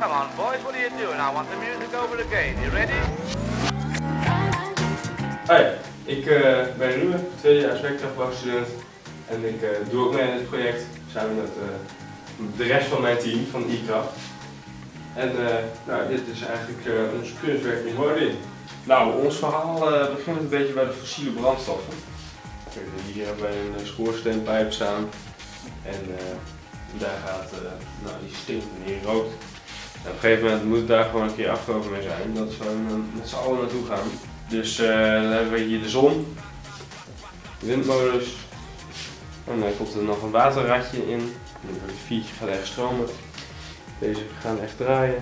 Come on, boys, what are you doing? I want the music over the gate. You ready? Hoi, ik eh, ben Ruben, tweedejaars werktuigbouwstudent. En ik eh, doe ook mee aan dit project samen met eh, de rest van mijn team van e-kracht. En nou, dit is eigenlijk eh, ons kunstwerk in Wording. Nou, ons verhaal eh, begint een beetje bij de fossiele brandstoffen. Kijk, Hier hebben wij een schoorsteenpijp staan. En eh, daar gaat, eh, nou die stinkt en die rookt. En op een gegeven moment moet daar gewoon een keer afgelopen mee zijn. Dat we er met z'n allen naartoe gaan. Dus eh, dan hebben we hier de zon, windmolens. En dan komt er nog een waterradje in. En dan wordt vier gaat echt stromen. Deze gaan echt draaien.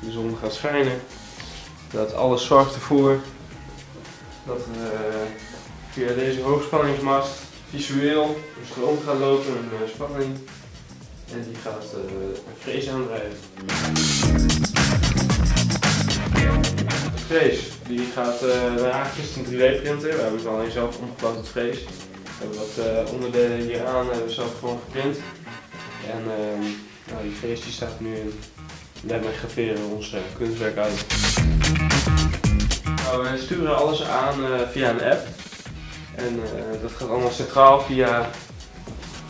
De zon gaat schijnen. Dat alles zorgt ervoor dat eh, via deze hoogspanningsmast visueel een stroom gaat lopen, een eh, spanning. En die gaat eh, een vrees aandrijven. De vrees die gaat uh, naar is een 3D printer. We hebben het alleen zelf omgebouwd tot vrees. We hebben wat eh, onderdelen hieraan hebben zelf gewoon geprint. En ehm, nou, die vrees die staat nu in. Daarmee graveren ons eh, kunstwerk uit. Nou, we sturen alles aan eh, via een app. En eh, dat gaat allemaal centraal via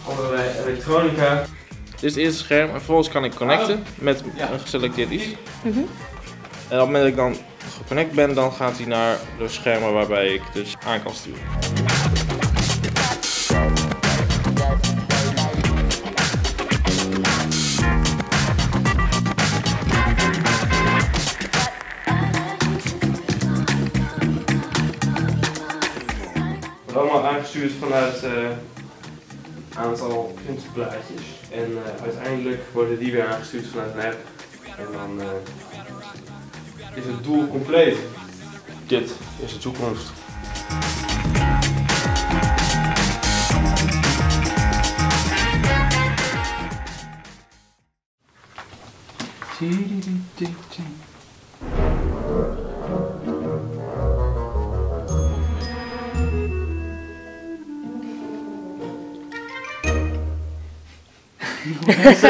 allerlei elektronica. Dit is het eerste scherm en vervolgens kan ik connecten met een geselecteerd iets. En op het moment dat ik dan geconnect ben, dan gaat hij naar de schermen waarbij ik dus aan kan sturen. wordt allemaal aangestuurd vanuit een aantal printplaatjes En eh, uiteindelijk worden die weer aangestuurd vanuit een app. En dan eh, is het doel compleet. Dit is de toekomst. そ。